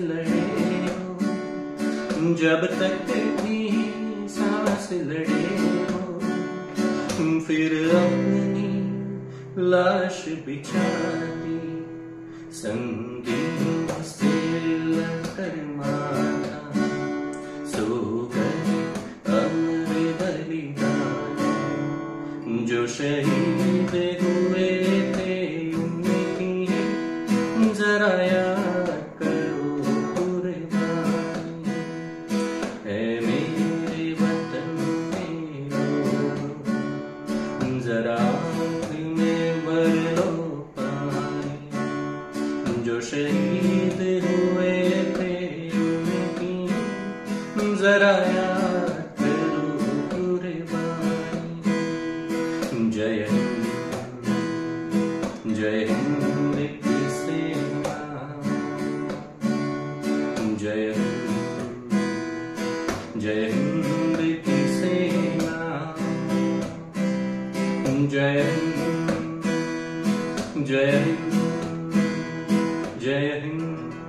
लड़े हो। जब तक ये सांस लड़े हो, फिर अपनी लाश बिछा दी संगीत से लकर माथा सो अमर बलिदान। जो शहीद हुए थे, उनकी जरा लोगों में पानी जो शहीद हुए थे उनकी जरा याद जय हिंद जय हिंद जय हिंद जय Hind. Jaya Hind, Jaya Hind, Jaya Hind.